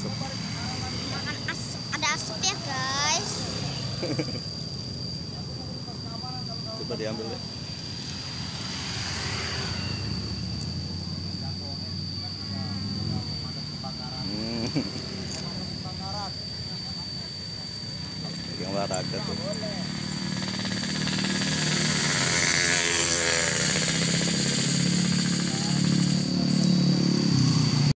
asap. Ada asap ya guys. Coba diambil deh. Hmm. Yang olahraga tuh.